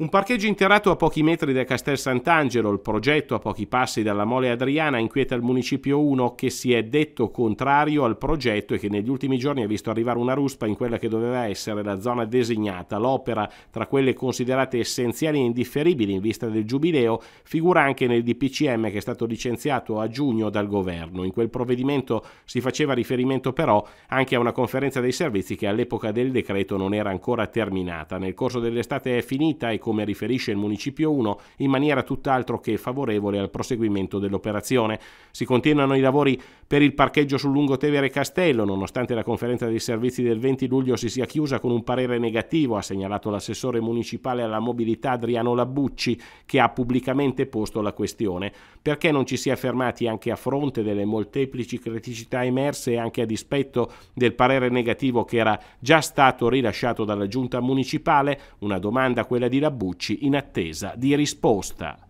Un parcheggio interrato a pochi metri da Castel Sant'Angelo, il progetto a pochi passi dalla Mole Adriana inquieta il municipio 1 che si è detto contrario al progetto e che negli ultimi giorni ha visto arrivare una ruspa in quella che doveva essere la zona designata. L'opera, tra quelle considerate essenziali e indifferibili in vista del giubileo, figura anche nel DPCM che è stato licenziato a giugno dal governo. In quel provvedimento si faceva riferimento però anche a una conferenza dei servizi che all'epoca del decreto non era ancora terminata. Nel corso dell'estate è finita e come riferisce il Municipio 1, in maniera tutt'altro che favorevole al proseguimento dell'operazione. Si continuano i lavori per il parcheggio sul Lungotevere Castello, nonostante la conferenza dei servizi del 20 luglio si sia chiusa con un parere negativo, ha segnalato l'assessore municipale alla mobilità Adriano Labucci, che ha pubblicamente posto la questione. Perché non ci si è fermati anche a fronte delle molteplici criticità emerse e anche a dispetto del parere negativo che era già stato rilasciato dalla giunta municipale? Una domanda quella di Labucci Bucci in attesa di risposta.